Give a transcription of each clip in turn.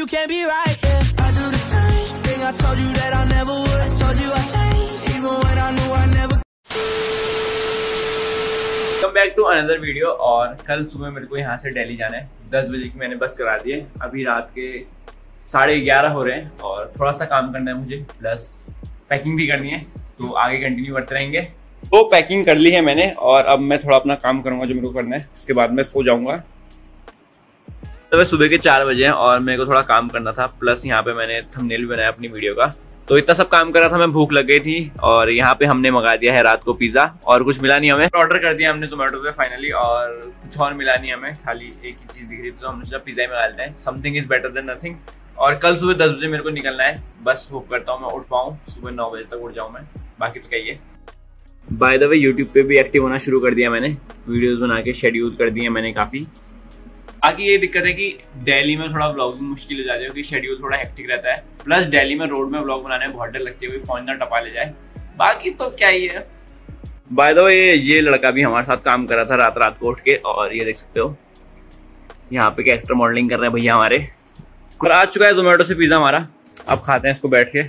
you can't be right, yeah. I do the same thing. I told you that I never would. I told you I changed, even when I knew I never. Come back to another video और कल सुबह मेरे को यहाँ से दिल्ली जाना है। दस बजे की मैंने बस करा दी है। अभी रात के साढ़े ग्यारह हो रहे हैं और थोड़ा सा काम करना है मुझे। प्लस पैकिंग भी करनी है। तो आगे कंटिन्यू करते रहेंगे। तो पैकिंग कर ली है मैंने और अब मैं थोड़ा अपना काम करूँगा जो मेरे को करना है। उसके बाद मैं सो जाऊँगा। तो वह सुबह के चार बजे हैं और मेरे को थोड़ा काम करना था प्लस यहाँ पे मैंने थंबनेल भी बनाया अपनी वीडियो का। तो इतना सब काम कर रहा था, मैं भूख लग गई थी और यहाँ पे हमने मंगा दिया है रात को पिज्जा और कुछ मिला नहीं हमें। ऑर्डर कर दिया हमने जोमेटो पे फाइनली और कुछ और मिला नहीं हमें, खाली एक ही चीज़ दिख रही थी तो हमने सोचा पिज्जा ही मंगा लेते हैं। Something is better than nothing और कल सुबह दस बजे मेरे को निकलना है। बस होप करता हूँ मैं उठ पाऊँ, सुबह नौ बजे तक उठ जाऊँ मैं। बाकी तो कहिए। बाय द वे यूट्यूब पे भी एक्टिव होना शुरू कर दिया मैंने। वीडियोस बना के शेड्यूल कर दिए मैंने काफ़ी। बाकी ये दिक्कत है कि दिल्ली में थोड़ा ब्लॉगिंग मुश्किल हो जाती है, क्योंकि शेड्यूल थोड़ा हेक्टिक रहता है। प्लस दिल्ली में रोड में ब्लॉग बनाने में बहुत डर लगती है फ़ोन ना टपा ले जाए। बाकी तो क्या ही है। बाय द वे ये लड़का भी हमारे साथ काम कर रहा था रात रात को उठ के, और ये देख सकते हो। यहाँ पे कैरेक्टर मॉडलिंग कर रहे हैं भैया हमारे। आ चुका है जोमेटो से पिज्जा हमारा। अब खाते हैं इसको बैठ के,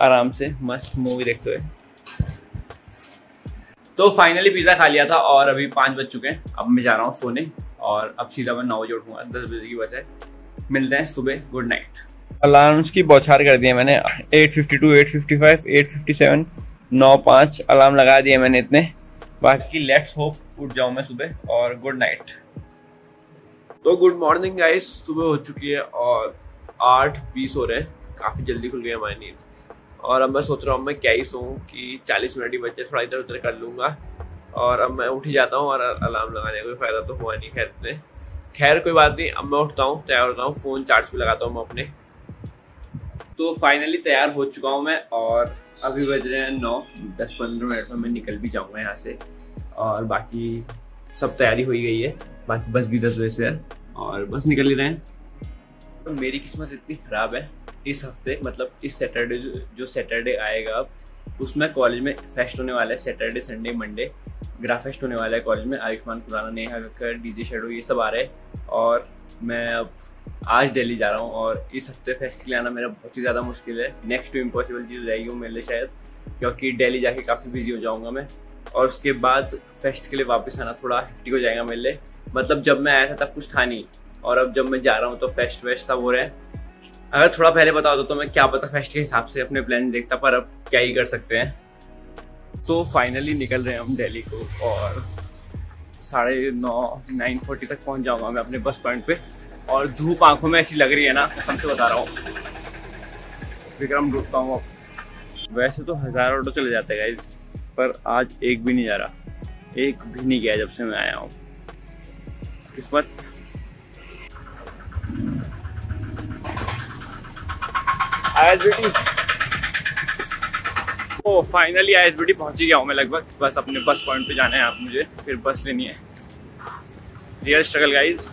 आराम से। मस्त मूवी देखते हुए। तो फाइनली पिज्जा खा लिया था, और अभी पाँच बज चुके हैं। अब मैं जा रहा हूँ सोने। और अब सीधा मैं नौ बजे उठूँगा दस बजे की बस है। मिलते हैं सुबह गुड नाइट अलार्म्स की बौछार कर दिए मैंने। 852, 855, 857, नौ पाँच अलार्म लगा दिए मैंने इतने। बाकी लेट्स होप उठ जाऊँ मैं सुबह और गुड नाइट तो गुड मॉर्निंग गाइस सुबह हो चुकी है और आठ बीस हो रहे हैं। काफ़ी जल्दी खुल गई हमारी नींद। और अब मैं सोच रहा हूँ मैं क्या ही सोऊं कि चालीस मिनट ही बचे थोड़ा इधर उधर कर लूँगा। और अब मैं उठ ही जाता हूँ और अलार्म लगाने का कोई फ़ायदा तो हुआ नहीं, खैर, इतने। खैर, कोई बात नहीं, अब मैं उठता हूँ, तैयार होता हूँ फ़ोन चार्ज पे लगाता हूँ मैं अपने। तो फाइनली तैयार हो चुका हूँ मैं और अभी बज रहे हैं नौ, दस पंद्रह मिनट में मैं निकल भी जाऊँगा यहाँ से। और बाकी सब तैयारी हो गई है, बाकी बस भी दस बजे से है और बस निकल ही रहे हैं। तो मेरी किस्मत इतनी ख़राब है इस हफ़्ते मतलब इस सैटरडे जो सैटरडे आएगा अब, उसमें कॉलेज में फेस्ट होने वाला है सैटरडे संडे मंडे ग्राफेस्ट होने वाला है कॉलेज में, आयुष्मान खुराना, नेहा कक्कर डीजे शेडो ये सब आ रहे हैं। और मैं अब आज दिल्ली जा रहा हूँ और इस हफ़्ते फेस्ट के लिए आना मेरा बहुत ही ज़्यादा मुश्किल है। नेक्स्ट टू इम्पॉसिबल चीज़ जाएगी वो मेरे लिए शायद, क्योंकि दिल्ली जाके काफ़ी बिज़ी हो जाऊँगा मैं। और उसके बाद फेस्ट के लिए वापस आना थोड़ा हेक्टिक हो जाएगा मेरे लिए। मतलब जब मैं आया था तब कुछ था नहीं। और अब जब मैं जा रहा हूँ तो फेस्ट वेस्ट था वो रहे अगर थोड़ा पहले बता दो तो मैं क्या पता फेस्ट के हिसाब से अपने प्लान देखता, पर अब क्या ही कर सकते हैं। तो फाइनली निकल रहे हैं हम दिल्ली को और साढ़े नौ नाइन फोर्टी तक पहुँच जाऊँगा मैं अपने बस पॉइंट पे और धूप आँखों में ऐसी लग रही है ना कसम से बता रहा हूँ। विक्रम, रुकता हूँ वैसे तो हज़ार ऑटो चले जाते हैं पर आज एक भी नहीं जा रहा। एक भी नहीं गया जब से मैं आया हूँ। किस्मत। आयस बेटी। ओ फाइनली आयस बेटी पहुँच ही गया हूँ मैं लगभग। बस अपने बस पॉइंट पे जाना है आप मुझे, फिर बस लेनी है। रियल स्ट्रगल गाइज़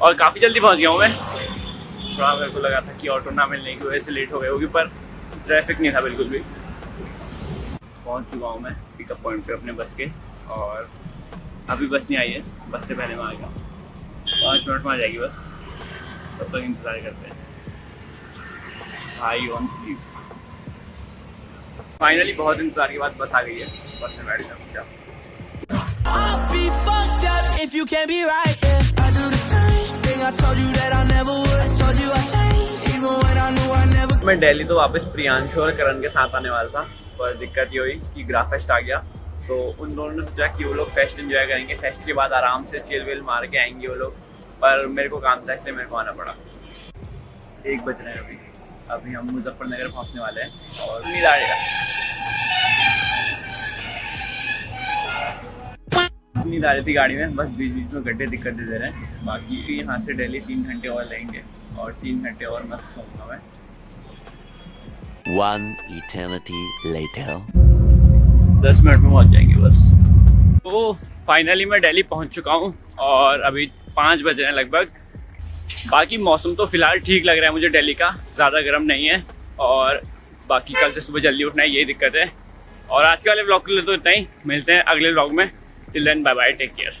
और काफ़ी जल्दी पहुँच गया हूँ मैं। थोड़ा मेरे को लगा था कि ऑटो ना मिलने की वजह से लेट हो गए होगी, पर ट्रैफ़िक नहीं था बिल्कुल भी। पहुँच चुका हूँ मैं पिकअप पॉइंट पे अपने बस के, और अभी बस नहीं आई है। बस से पहले मैं आ गया पाँच मिनट में आ जाएगी बस तब तक इंतज़ार करते हैं। भाई ऑन स्लीप फाइनली बहुत इंतज़ार के बाद बस आ गई है बस में बैठ गया I'll be fucked up if you can't be right, yeah. I do the same thing I told you that I never would. I told you I changed, even when I knew I never. मैं दिल्ली तो वापस प्रियांशु और करण के साथ आने वाला था पर दिक्कत ये हुई कि ग्राफेस्ट आ गया तो उन दोनों ने सोचा कि वो लोग फेस्ट एंजॉय करेंगे फेस्ट के बाद आराम से चिल विल मार के आएँगे वो लोग पर मेरे को काम था इसलिए मेरे को आना पड़ा एक बज रहे हैं अभी अभी हम मुजफ्फरनगर पहुँचने वाले हैं और नींद आ नींद आ रही थी गाड़ी में बस बीच बीच में गड्ढे दिक्कत दे दे रहे हैं। बाकी यहाँ से डेली तीन घंटे और लेंगे और तीन घंटे और मस्त सोऊँगा मैं। One eternity later. दस मिनट में पहुँच जाएँगे बस। तो फाइनली मैं दिल्ली पहुँच चुका हूँ और अभी पाँच बज रहे हैं लगभग। बाकी मौसम तो फ़िलहाल ठीक लग रहा है मुझे दिल्ली का ज़्यादा गर्म नहीं है और बाकी कल से सुबह जल्दी उठना है यही दिक्कत है। और आज के वाले ब्लॉग के लिए तो इतना ही मिलते हैं अगले ब्लॉग में। Till then bye bye take care